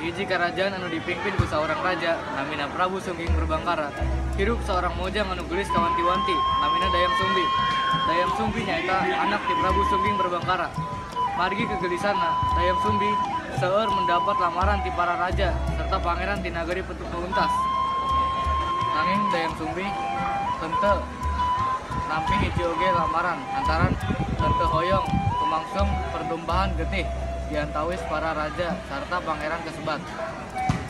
hiji kerajaan anu dipimpin ku seorang raja namina Prabu Sungging Berbangkara hirup seorang mojang anu gelis kawanti-wanti namina Dayang Sumbi. Dayang Sumbi nyaita anak di Prabu Sungging Berbangkara margi kegelisanna Dayang Sumbi seueur mendapat lamaran ti para raja serta pangeran di nagari Petuk Peuntas nanging Dayang Sumbi tente nampi hiji oge lamaran antaran tente hoyong tumangsung perdombahan getih diantawis para raja serta pangeran kesebat.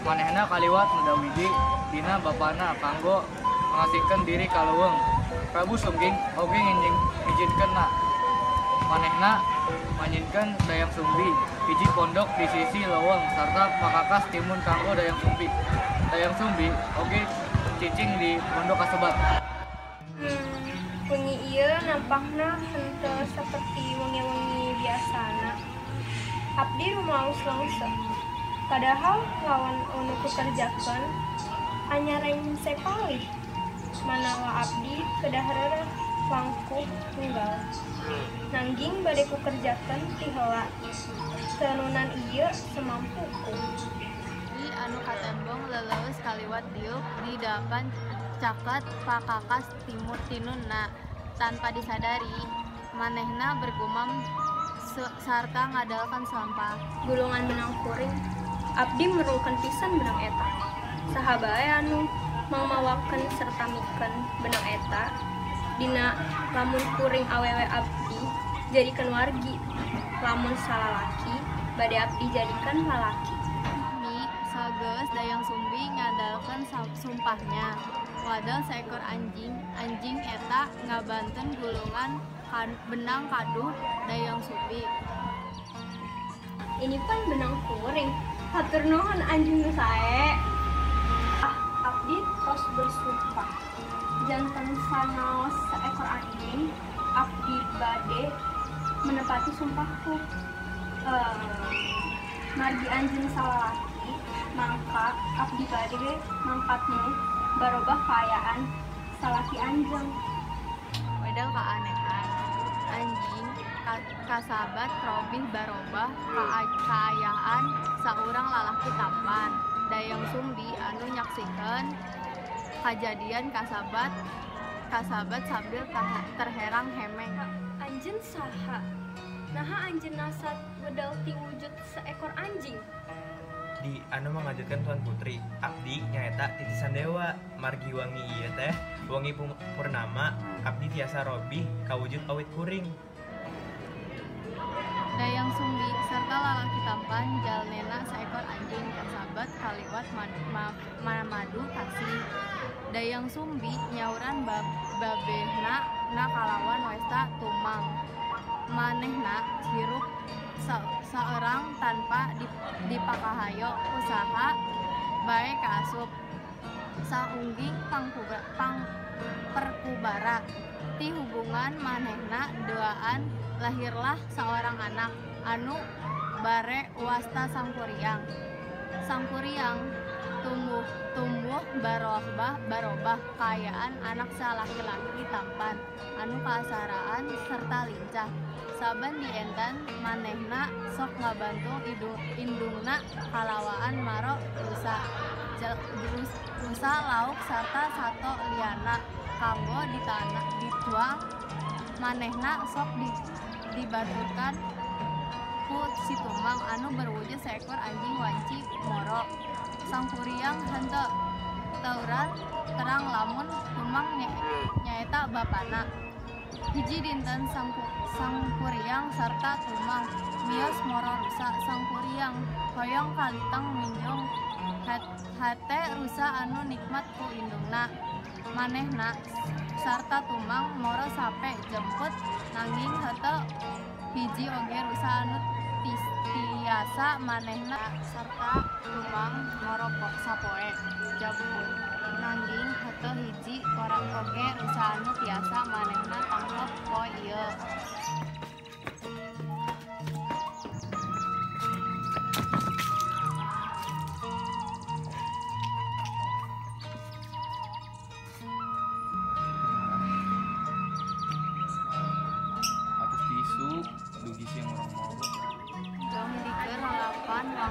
Manehna kaliwat mendawidi dina bapana kanggo mengasingkan diri kaleuweung Prabu Sungging oge nginjing ngijinkeun na. Manehna manyinkeun Dayang Sumbi hiji pondok di sisi leuweung serta pakakas timun kanggo Dayang Sumbi. Dayang Sumbi oge cicing di pondok kasebat Hmm, wengi ieu nampakna henteu seperti wengi-wengi biasana. Abdi rumaos langsung. Padahal lawan anu kukerjakeun anyareng sekali. Manawa abdi kedah reureuh langkung tunggal. Nangging bade kukerjakeun ti heula. Tenunan ieu semampuku. di anu katembong lelewes kaliwat diuk di depan caket pakakas timur tinunna tanpa disadari manehna bergumam sarta ngadalkan sampah Gulungan benang kuring abdi merukan pisan benang eta. Sahabae anu mamawaken serta mikeun benang eta. Dina lamun kuring awewe abdi jadikan wargi. Lamun salalaki bade abdi jadikan lalaki. Mi sageus dayang sumbi ngadalkan sumpahnya. Wadal seekor anjing. Anjing eta ngabanten gulungan kan- benang kaduh dayang sumbi ini pan benang kuring hatur nuhun anjing nu sae. Ah abdi tos bersumpah. Jantan sanaos seekor anjing abdi bade menepati sumpahku. Eh, margi anjing salalaki mangka abdi bade mangkatmu barobah kaayaan salaki anjing. Wedal keanehan anjing ka- kasabat robih barobah ka- kaayaan saurang lalaki tampan dayang sumbi anu nyaksikan kejadian kasabat kasabat sambil terherang hemeng. Anjing saha? Naha anjing nasat wedal ti wujud seekor anjing? Di anu mengajukan Tuan Putri Abdi nyaeta titisan dewa. Margi wangi iya teh wangi purnama Abdi tiasa robih kawujud awit kuring dayang sumbi serta lalaki tampan jalnena seekor anjing kasabat kaliwat madu, ma, ma- madu kasih dayang sumbi nyauran bab, babehna na kalawan westa tumang. Manehna hirup sa, seorang tanpa dip, dipakahayo usaha baik kaasup. Saungging pangkuba, pang perkubara. Ti hubungan manehna doaan lahirlah seorang anak anu bare wasta sangkuriang sangkuriang tumbuh tumbuh barobah barobah kayaan anak laki-laki tampan. Anu kasaraan serta lincah. Saban dientan manehna sok ngabantu idung indungna kalawaan maro rusa. Rusa lauk serta sato liana. Kanggo di tanah dituang manehna sok di, dibatukan ku si tumang anu berwujud seekor anjing wanci moro. Sangkuriang hente taurat terang lamun tumbang nyaeta bapana. Hiji dinten sang, sang kuriang serta tumang mios moro rusa sangkuriang hoyong kalitang hat hate rusa anu nikmat ku indungna. Manehna sarta tumang moro sape jemput nanging hete hiji oge rusa anu tiasa manehna sarta tumang moro po- sapoe jemput nanging hete hiji orang oge rusa anu tiasa manehna tangkep po ieu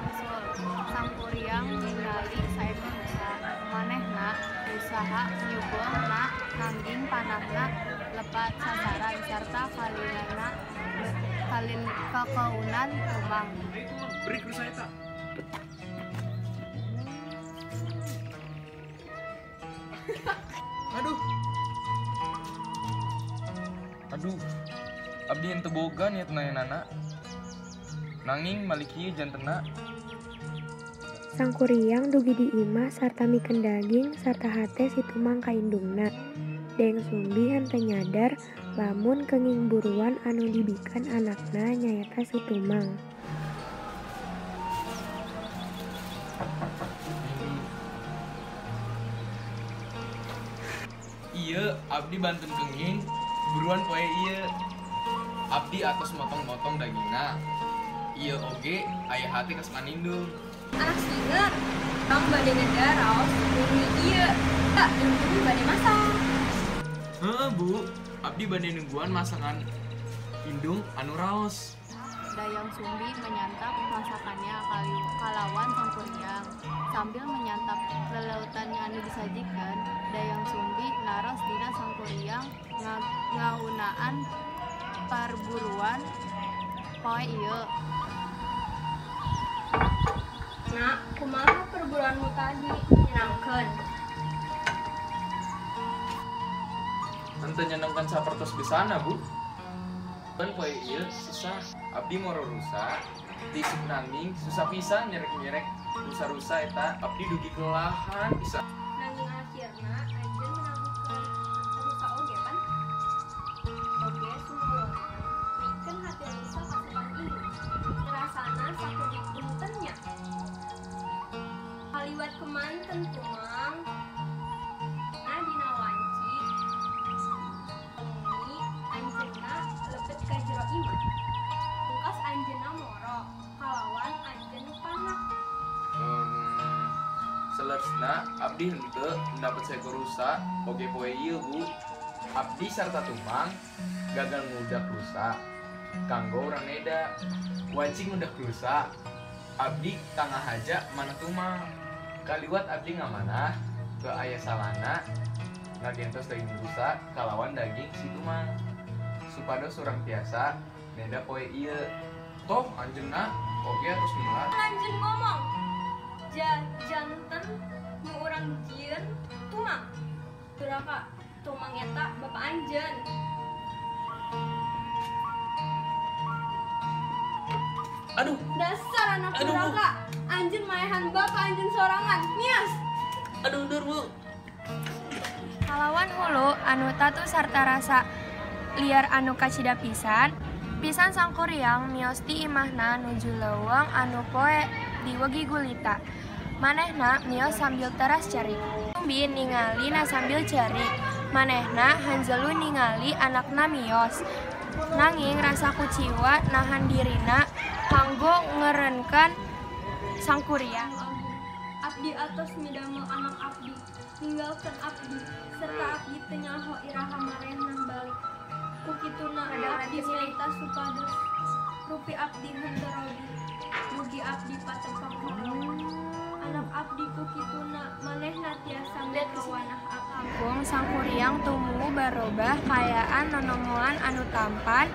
wangsul sampuriang ningali saetra desa manehna usaha nyuguhna nangging panahna lepat sasaran serta kalinana kalin kakaunan umang beri ku saeta ya, aduh. Aduh. Abdi yang tebogan ya tenangin nana nanging maliki jantena Sang kuriang dugi di imah sarta mikeun daging sarta hate si tumang ka indungna. Deng sumbi henteu nyadar lamun kenging buruan anu dibikan anakna nyaeta si tumang. Iya, Abdi bantun kenging buruan poe iya. Abdi atas motong-motong dagingna. Iya oge aya hati kas manindung. Anak singer bang bade ngedaraos bumi iya tak yang bumi bade masak Heeh, Bu. Abdi bade nungguan masangan indung anu raos. Dayang Sumbi menyantap masakannya kali kalawan sang kuriang. Sambil menyantap lelautan anu disajikan, Dayang Sumbi naros dina sang kuriang nga- ngaunaan parburuan poe ieu. Nak kumaha perburuanmu tadi menyenangkan Henteu nyenengkan sapertos bisana, Bu. Kan poe ieu susah. Abdi moro rusa. Tisuk nanging susah pisan nyerek-nyerek rusa-rusa eta abdi dugi kelelahan bisa abdi henteu mendapat seekor rusa oge poe ieu bu. Abdi sarta tumang gagal ngudak rusa kanggo urang neda wajib ngudak rusa abdi tangah haja mana tumang kaliwat abdi ngamanah ke ayah salana. Ngagentos daging rusa kalawan daging si tumang supados urang tiasa neda poe ieu toh anjeunna oge atos nular anjeun ngomong. Ja janten jieun tumang. Duraka tumang eta bapak anjeun aduh. Dasar anak Aduh, duraka maehan bapak anjeun sorangan. Mias aduh dur bu. Kalawan hulu anu tatu sarta rasa liar anu kacida pisan. Pisan sang kuriang mios di imahna nuju leuweung anu poe di wegi gulita manehna mios sambil teras cari Sumbi ningali na sambil cari manehna hanjelu ningali anakna mios. Nanging rasa kuciwa nahan dirina kanggo ngerenkan sang kuriang abdi atos midamel anak abdi. Ninggalkeun abdi serta abdi teu nyaho iraha marehna balik. Kukituna abdi minta supados. Rupi abdi henteu rodi. Mugi abdi patepang anak abdi kukituna manehna tiasa makawanah abdi Kampung sang kuriang tumuhu barobah kayaan nonomoan anu tampan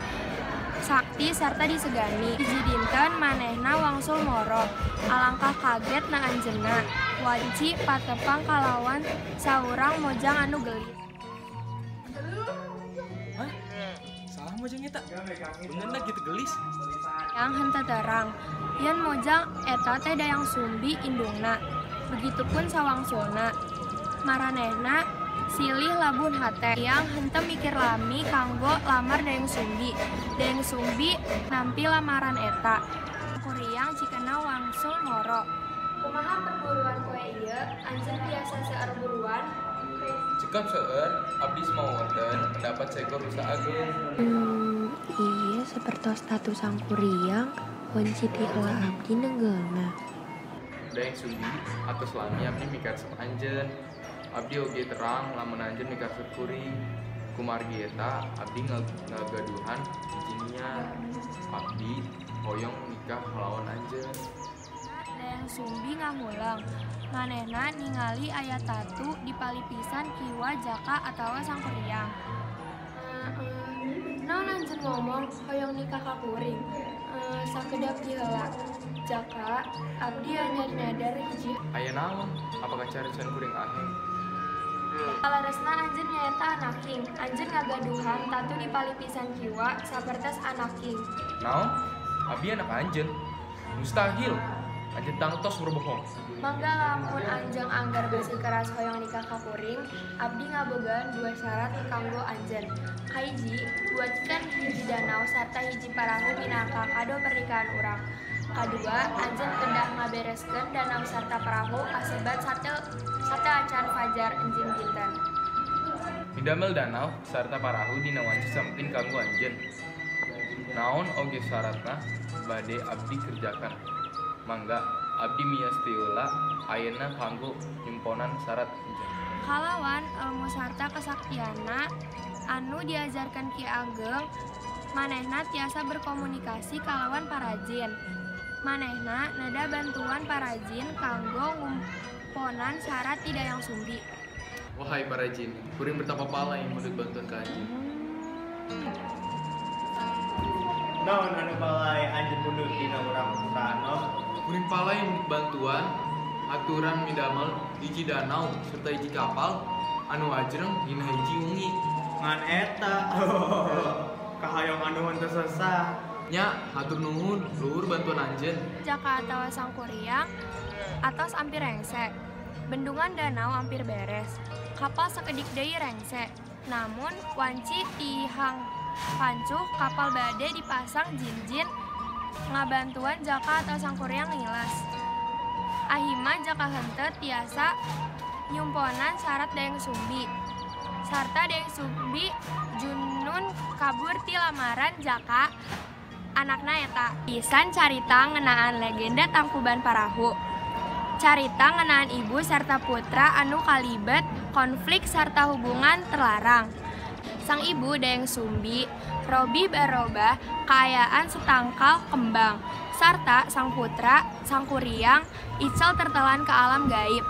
sakti serta disegani. Hiji dinten manehna wangsul moro. Alangkah kaget na anjeunna. Wanci patepang kalawan saurang mojang anu gelis. Salah mojang eta? Bener gitu gelis yang henteu terang yen mojang eta teh dayang sumbi indungna. Begitupun sawangsulna maranehna silih labun hate. Yang henteu mikir lami kanggo lamar dayang sumbi. Dayang sumbi nampi lamaran eta. Kuriang cikena wangsul moro. Kumaha perburuan koe ieu? Anjeun biasa seueur buruan? Cekap seueur abdi semua wonten mendapat seekor rusa agung Hmm, iya seperti status sang kuriang kunci tihla abdi nenggelna. dayang sumbi atus lami abdi mikar sama anjeun abdi oge terang lamun anjeun mikar kuring kumargi eta abdi ngagaduhan izinnya abdi hoyong nikah melawan anjeun. Dayang Sumbi ngahulang manehna ningali ayat tatu di palipisan kiwa jaka atawa sangkuriang Naon anjeun ngomong hoyong nikah ka kuring Eh, sakedap heula jaka abdi anyar nyadar hiji Aya naon? Apakah carisan kuring aheng? Kalaresna anjeun nyaeta anak king anjeun ngagaduhan tatu di palipisan sapertes anak king Naon? Abi anak anjen. Mustahil. Anjen tangtos berbohong. Mangga anjang anggar besi keras hoyong nikah ka kuring, abdi ngabogaan dua syarat kanggo anjeun. Kahiji, buatkan hiji danau sarta hiji parahu minangka kado pernikahan urang. Kadua, anjeun kedah ngabereskeun danau sarta perahu kasebat sate sate acan fajar enjing dinten. Midamel danau sarta parahu dina wanci sampin kanggo anjen. Naon oge syaratna bade abdi kerjakan. Mangga abdi mias tiula ayeuna kanggo nyimponan syarat anjen. Kalawan ilmu sarta kesaktiana anu diajarkan Ki Ageng manehna tiasa berkomunikasi kalawan parajin manehna nada bantuan parajin kanggo ngumponan syarat tidak yang sumbi Wahai para jin, kuring bertapa pala yang menurut bantuan ka anjeun. Naon anu balai anjeun mundur dina urang Rano Kuring pala yang bantuan aturan midamel hiji danau serta hiji kapal anu ajreng dina hiji wengi. ngan eta. Kahayong anu henteu sesah. Nya, hatur nuhun, luhur bantuan anjeun. Jaka atawa sangkuriang atas ampir rengse. Bendungan danau ampir beres. Kapal sekedik deui rengse. Namun wanci tihang pancuh kapal bade dipasang jin-jin ngabantuan jaka atau sangkuriang ngilas ahima jaka henteu tiasa nyumponan syarat dayang sumbi. Sarta dayang sumbi junun kabur ti lamaran jaka anakna eta. Pisan carita ngenaan legenda tangkuban parahu. Carita ngenaan ibu serta putra anu kalibet konflik serta hubungan terlarang sang ibu Dayang Sumbi Robi Baroba kaayaan setangkal kembang. Sarta sang putra sang kuriang Ical tertelan ke alam gaib.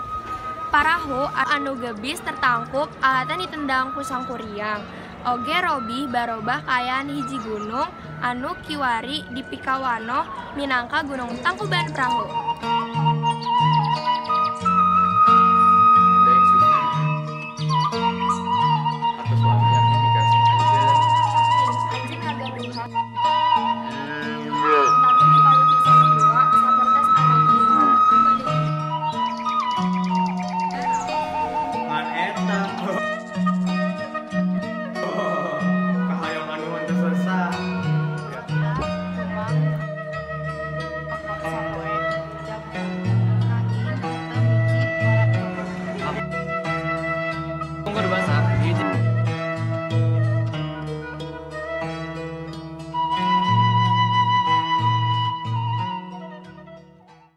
Parahu anu gebis tertangkup alatan ditendang ku sang kuriang. Oge Robi barobah kaayaan hiji gunung anu kiwari di Pikawano minangka gunung Tangkuban Perahu.